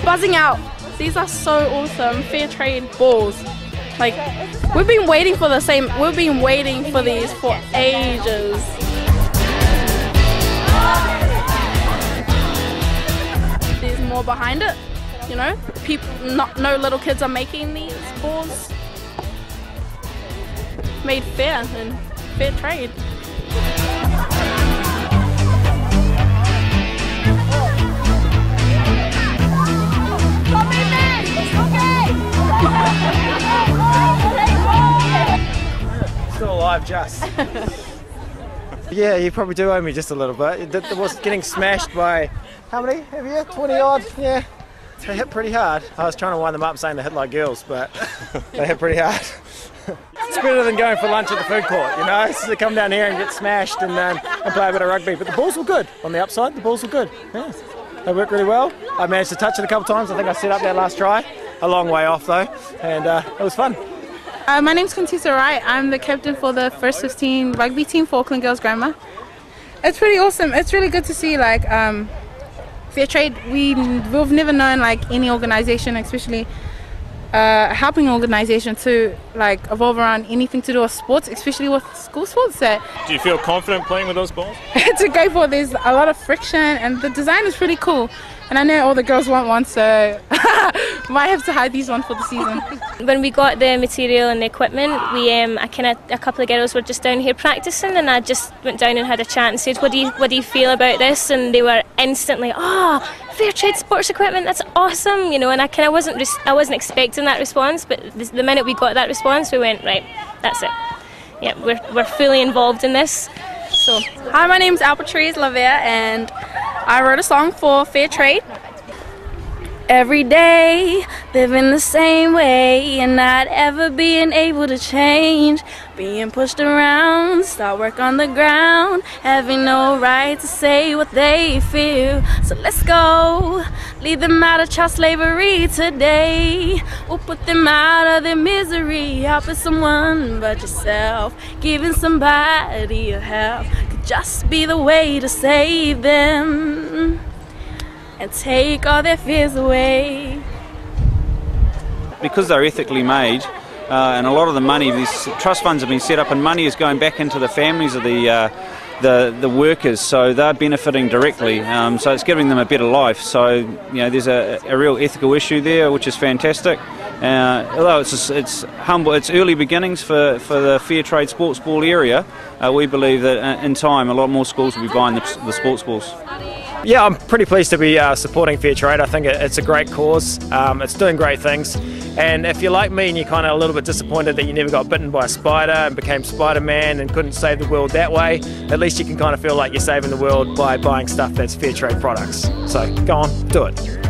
buzzing out. These are so awesome. Fair trade balls. Like we've been waiting for the same. We've been waiting for these for ages. There's more behind it. You know, people, not no little kids are making these balls. Made fair and fair trade. Just. yeah, you probably do owe me just a little bit. It, it was getting smashed by how many have you? 20 odd? Yeah. They hit pretty hard. I was trying to wind them up saying they hit like girls, but they hit pretty hard. it's better than going for lunch at the food court, you know? So they come down here and get smashed and, um, and play a bit of rugby. But the balls were good on the upside. The balls were good. Yeah. They worked really well. I managed to touch it a couple times. I think I set up that last try. A long way off though, and uh, it was fun. Uh, my name's Contessa Wright. I'm the captain for the first 15 rugby team for Auckland Girls Grammar. It's pretty awesome. It's really good to see like um, fair trade. We we've never known like any organisation, especially uh, helping organisation, to like evolve around anything to do with sports, especially with school sports. That Do you feel confident playing with those balls? to go for there's a lot of friction, and the design is pretty cool. And I know all the girls want one, so might have to hide these one for the season. When we got the material and the equipment, we um, I kind of a couple of girls were just down here practicing, and I just went down and had a chat and said, "What do you what do you feel about this?" And they were instantly, "Oh, fair trade sports equipment, that's awesome!" You know, and I kind of wasn't res- I wasn't expecting that response, but the, the minute we got that response, we went, "Right, that's it. Yeah, we're we're fully involved in this." So Hi, my name name's Alpatrice Lavere, and I wrote a song for Fair Trade. Every day, living the same way, and not ever being able to change. Being pushed around, start work on the ground, having no right to say what they feel. So let's go, lead them out of child slavery today. We'll put them out of their misery, helping someone but yourself, giving somebody a help could just be the way to save them and take all their fears away. because they're ethically made, uh, and a lot of the money, these trust funds have been set up, and money is going back into the families of the uh, the, the workers, so they're benefiting directly. Um, so it's giving them a better life. So you know, there's a, a real ethical issue there, which is fantastic. Uh, although it's it's humble, it's early beginnings for, for the fair trade sports ball area. Uh, we believe that uh, in time, a lot more schools will be buying the, the sports balls. Yeah, I'm pretty pleased to be uh, supporting Fair Trade. I think it, it's a great cause. Um, it's doing great things. And if you're like me and you're kind of a little bit disappointed that you never got bitten by a spider and became Spider Man and couldn't save the world that way, at least you can kind of feel like you're saving the world by buying stuff that's fair trade products. So go on, do it.